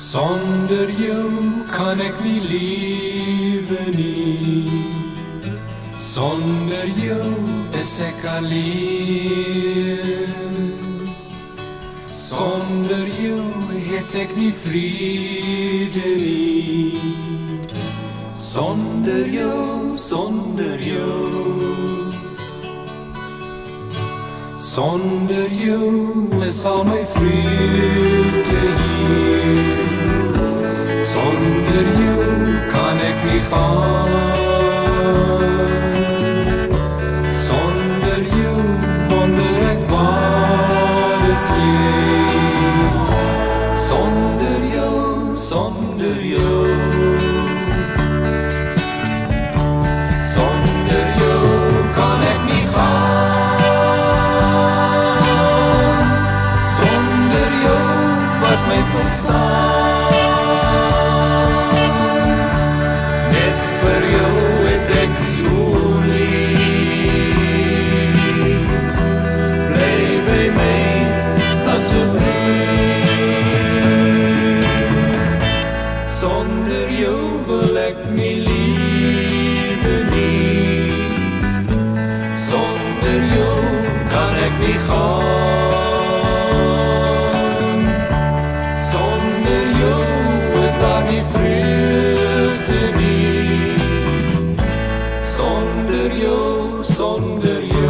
Sonder you connect me liveni Sonder you esekaliv Sonder you hetek ni frideni Sonder you, sonder you Sonder you, es av mig frid Sonder jou kan ek nie gaan. Sonder jou wonder ek waar is jy? Sonder jou, sonder ek nie lewe nie. Sonder jou kan ek nie gaan. Sonder jou is daar nie vreugde nie. Sonder jou, sonder jou.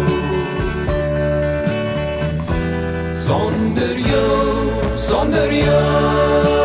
Sonder jou, sonder jou.